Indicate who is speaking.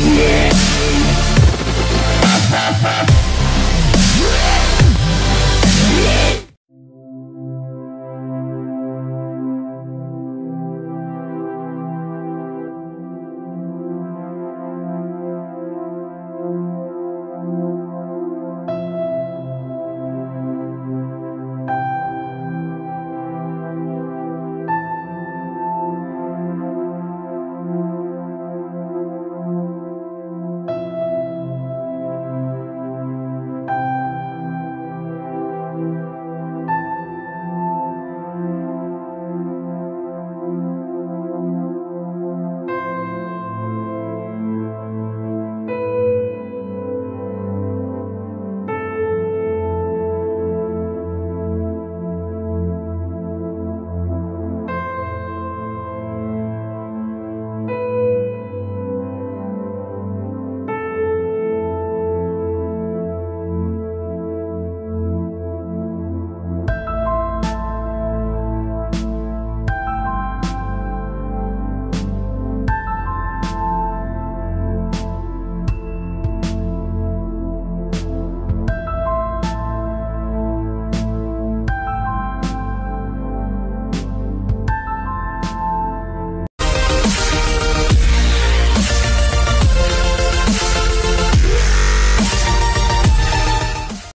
Speaker 1: Yeah.